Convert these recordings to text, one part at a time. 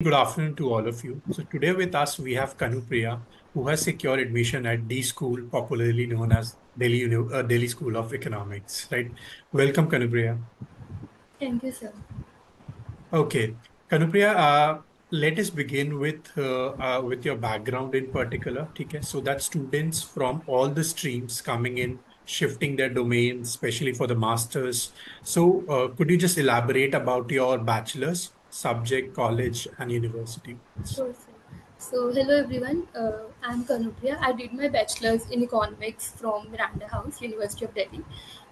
Good afternoon to all of you. So today with us we have Kanupriya, who has secured admission at D School, popularly known as Delhi, uh, Delhi School of Economics. Right? Welcome, Kanupriya. Thank you, sir. Okay, Kanupriya, uh, let us begin with uh, uh, with your background in particular. Okay, so that students from all the streams coming in, shifting their domain, especially for the masters. So uh, could you just elaborate about your bachelor's? Subject, college, and university. Sure. So, hello everyone. Uh, I'm Kanupriya. I did my bachelor's in economics from Miranda House, University of Delhi,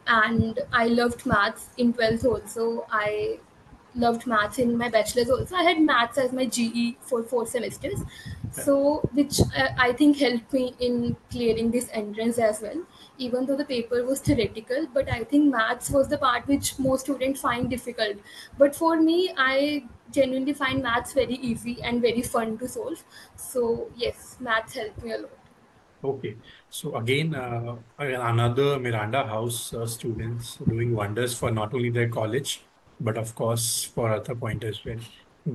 and I loved maths in 12th also. I loved maths in my bachelor's also. I had maths as my GE for four semesters, so which uh, I think helped me in clearing this entrance as well. Even though the paper was theoretical, but I think maths was the part which most students find difficult. But for me, I genuinely find maths very easy and very fun to solve. So yes, maths helped me a lot. Okay, so again, uh, another Miranda House uh, students doing wonders for not only their college, but of course for other point as well.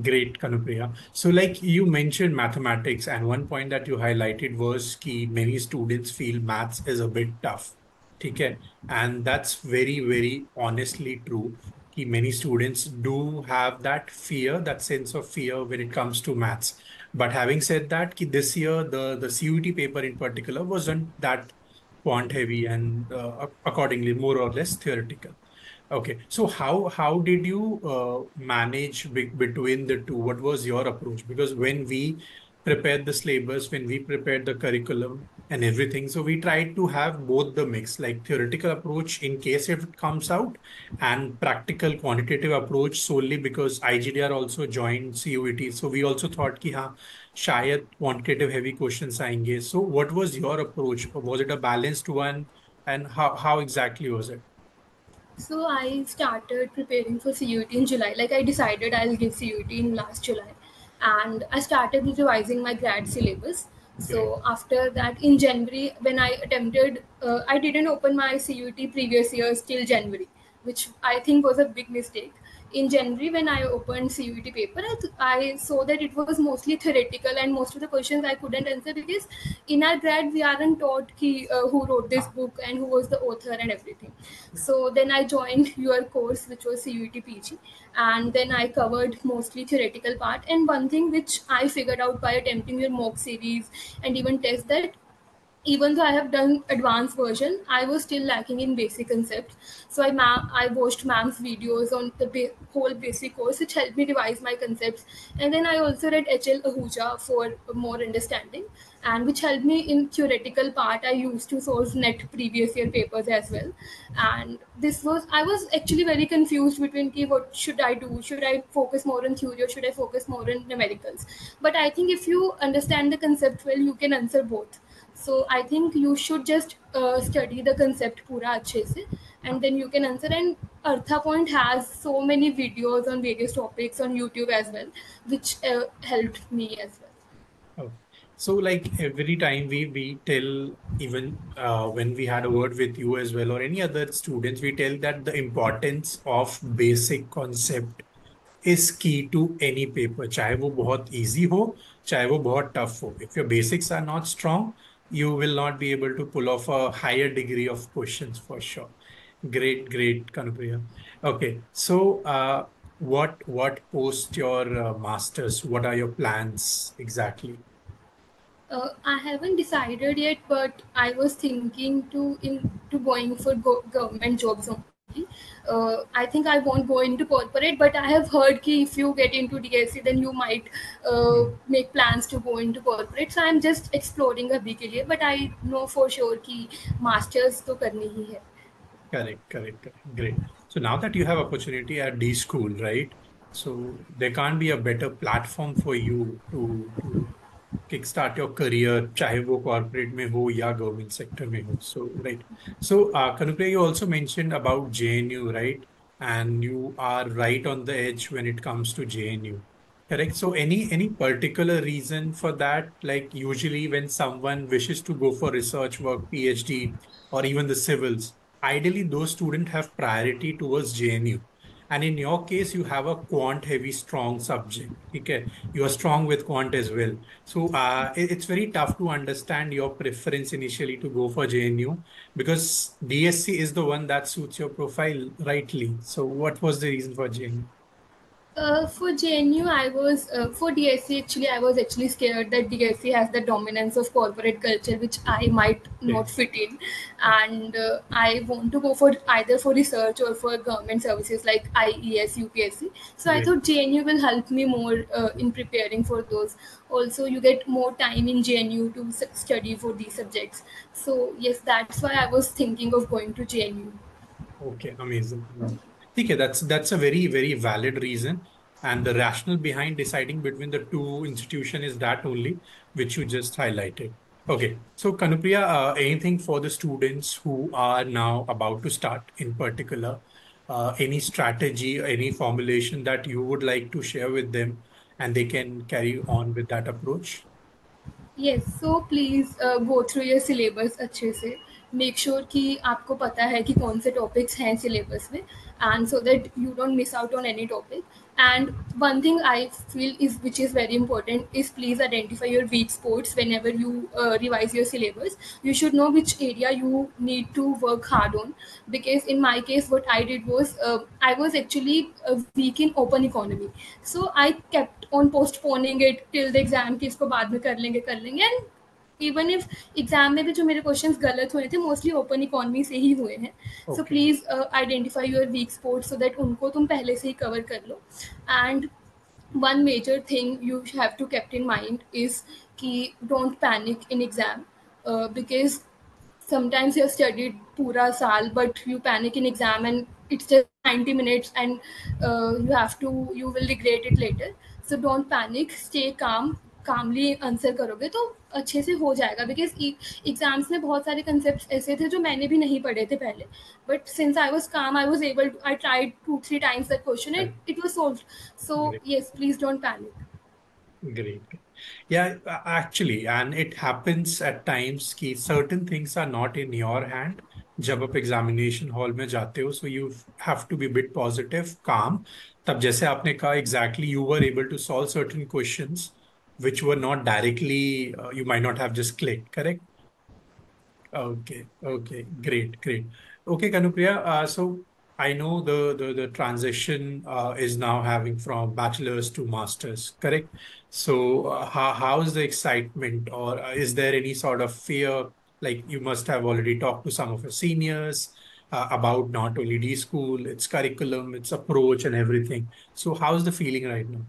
Great, Kanupriya. So like you mentioned mathematics and one point that you highlighted was key many students feel maths is a bit tough. Okay, and that's very, very honestly true. Ki many students do have that fear, that sense of fear when it comes to maths. But having said that, ki this year the the CUET paper in particular wasn't that quant heavy and uh, accordingly more or less theoretical. Okay. So how how did you uh, manage be between the two? What was your approach? Because when we prepared the syllabus, when we prepared the curriculum and everything, so we tried to have both the mix, like theoretical approach in case if it comes out, and practical quantitative approach solely because IGIDR also joined CUET. So we also thought ki ha, shayad quantitative heavy questions aayenge. So what was your approach? Was it a balanced one? And how, how exactly was it? So I started preparing for CUET in July. Like I decided I'll give CUET in last July, and I started revising my grad syllabus. So after that, in January, when I attempted, uh, I didn't open my CUET previous years till January, which I think was a big mistake in January when I opened CUET paper, I, th- I saw that it was mostly theoretical and most of the questions I couldn't answer because in our grad we aren't taught ki, uh, who wrote this book and who was the author and everything. So then I joined your course which was CUET PG and then I covered mostly theoretical part and one thing which I figured out by attempting your mock series and even test that even though I have done advanced version, I was still lacking in basic concepts. So I ma- I watched ma'am's videos on the ba- whole basic course, which helped me revise my concepts. And then I also read H.L. Ahuja for more understanding, and which helped me in theoretical part. I used to solve net previous year papers as well. And this was I was actually very confused between ki, what should I do? Should I focus more on theory or should I focus more on numericals? But I think if you understand the concept well, you can answer both so i think you should just uh, study the concept pura acche se and then you can answer. And ArthaPoint has so many videos on various topics on youtube as well which uh, helped me as well. Oh. So like every time we we tell even uh, when we had a word with you as well or any other students we tell that the importance of basic concept is key to any paper. Chai wo बहुत easy ho, chai wo बहुत tough ho. if your basics are not strong you will not be able to pull off a higher degree of questions for sure. Great, great, Kanupriya. Okay, so uh, what what post your uh, masters? What are your plans exactly? Uh, I haven't decided yet, but I was thinking to in to going for go- government jobs uh, I think I won't go into corporate, but I have heard that if you get into DSE, then you might uh, make plans to go into corporate. So I'm just exploring a ke but I know for sure that masters to karni hi hai. Correct, correct, correct, great. So now that you have opportunity at D school, right? So there can't be a better platform for you to, to kick start your career चाहे वो corporate में हो या government sector में हो सो right so Kanupriya you also mentioned about JNU right and you are right on the edge when it comes to JNU. Correct. So any any particular reason for that? Like usually when someone wishes to go for research work, PhD, or even the civils, ideally those students have priority towards JNU. And in your case, you have a quant heavy, strong subject. Okay. You are strong with quant as well. So uh, it, it's very tough to understand your preference initially to go for JNU because DSE is the one that suits your profile rightly. So what was the reason for JNU? Uh, for JNU, I was uh, for DSE. Actually, I was actually scared that DSE has the dominance of corporate culture, which I might not fit in, and uh, I want to go for either for research or for government services like IES, UPSC. So I thought JNU will help me more uh, in preparing for those. Also, you get more time in JNU to study for these subjects. So yes, that's why I was thinking of going to JNU. Okay, amazing. Okay, that's that's a very very valid reason, and the rationale behind deciding between the two institution is that only which you just highlighted. Okay, so Kanupriya, uh, anything for the students who are now about to start in particular, uh, any strategy, any formulation that you would like to share with them, and they can carry on with that approach. Yes, so please uh, go through your syllabus अच्छे से make sure sure कि आपको पता है कि कौन से topics हैं सिलेबस में and so that you don't miss out on any topic. And one thing i feel is which is very important is please identify your weak spots whenever you uh, revise your syllabus. You should know which area you need to work hard on. Because in my case what i did was uh, i was actually uh, weak in open economy. So i kept on postponing it till the exam ki isko baad mein kar lenge kar lenge and even if exam में भी जो मेरे questions गलत हुए थे mostly open economy से ही हुए हैं। So please identify your weak sports so that उनको तुम पहले से ही कवर कर लो। And one major thing you have to kept in mind is कि don't panic in exam because sometimes you've studied pura saal but you panic in exam and it's just 90 minutes and uh, you have to you will regret it later. So don't panic stay calm calmly answer करोगे तो अच्छे से हो जाएगा। Because exams में बहुत सारे concept ऐसे थे जो मैंने भी नहीं पढ़े थे पहले। But since I was calm I was able I try two three times that question and it was solve so yes please don't panic Great. Yeah, actually, and it happens at times कि certain things are not in your hand. जब आप examination hall में जाते हो so you have to be bit positive calm तब जैसे आपने कहा exactly you were able to solve certain questions which were not directly, uh, you might not have just clicked, correct? Okay, okay, great, great. Okay, Kanupriya, uh, so I know the, the, the transition uh, is now having from bachelor's to master's, correct? So uh, how, how is the excitement or uh, is there any sort of fear? Like you must have already talked to some of your seniors uh, about not only D school, its curriculum, its approach and everything. So how's the feeling right now?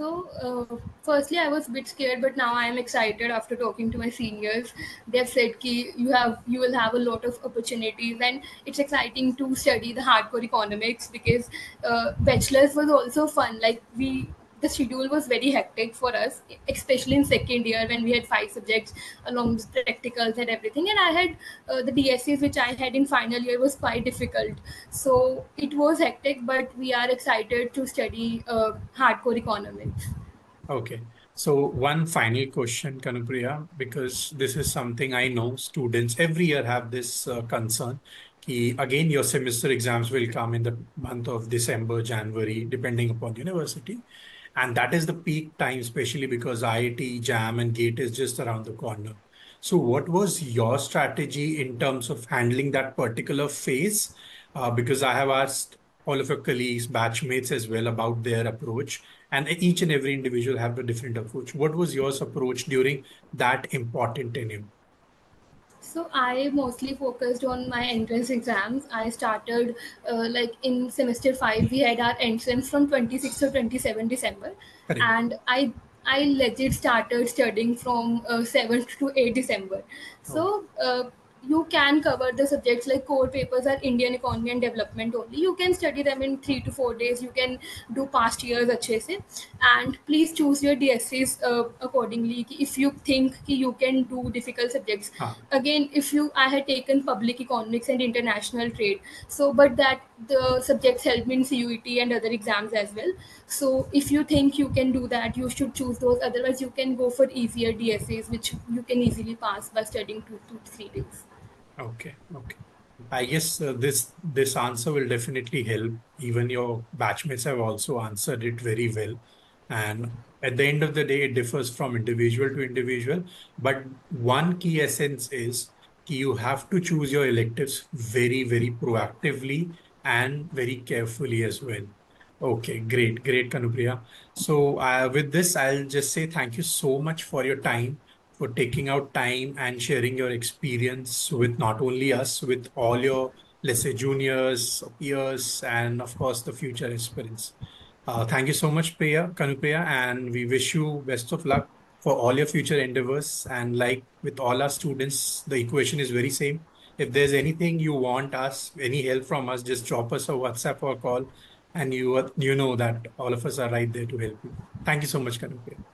So, uh, firstly, I was a bit scared, but now I am excited after talking to my seniors. They've said that you have you will have a lot of opportunities, and it's exciting to study the hardcore economics because uh, bachelor's was also fun. Like we the schedule was very hectic for us, especially in second year when we had five subjects along with practicals and everything. And I had uh, the DSCs which I had in final year was quite difficult. So it was hectic, but we are excited to study uh, hardcore economics. Okay. So one final question, Kanupriya, because this is something I know students every year have this uh, concern. Ki, again, your semester exams will come in the month of December, January, depending upon university and that is the peak time, especially because IIT, JAM, and GATE is just around the corner. So, what was your strategy in terms of handling that particular phase? Uh, because I have asked all of your colleagues, batchmates as well about their approach, and each and every individual have a different approach. What was yours approach during that important tenure? So I mostly focused on my entrance exams. I started uh, like in semester five. We had our entrance from 26 to 27 December, Correct. and I I legit started studying from uh, 7th to 8 December. So uh, you can cover the subjects like core papers are Indian economy and development only. You can study them in three to four days. You can do past years अच्छे से and please choose your DSCs uh, accordingly if you think you can do difficult subjects. Again, if you I had taken public economics and international trade, so but that the subjects helped me in CUET and other exams as well. So if you think you can do that, you should choose those. Otherwise, you can go for easier DSEs which you can easily pass by studying two to three days. Okay, okay. I guess uh, this this answer will definitely help. Even your batchmates have also answered it very well. And at the end of the day, it differs from individual to individual. But one key essence is you have to choose your electives very, very proactively and very carefully as well. Okay, great, great, Kanupriya. So uh, with this, I'll just say thank you so much for your time for taking out time and sharing your experience with not only us, with all your, let's say, juniors, peers, and of course, the future aspirants. Uh, thank you so much, Priya, Kanupriya, and we wish you best of luck for all your future endeavors. And like with all our students, the equation is very same. If there's anything you want us, any help from us, just drop us a WhatsApp or call, and you you know that all of us are right there to help you. Thank you so much, Kanupriya.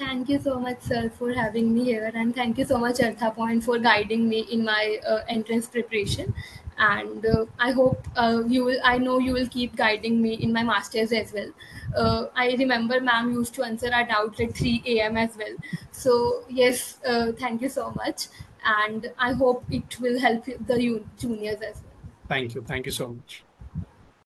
Thank you so much, sir, for having me here, and thank you so much, ArthaPoint, for guiding me in my uh, entrance preparation. And uh, I hope uh, you will. I know you will keep guiding me in my masters as well. Uh, I remember, ma'am used to answer our doubts at 3 a.m. as well. So yes, uh, thank you so much, and I hope it will help the juniors as well. Thank you. Thank you so much.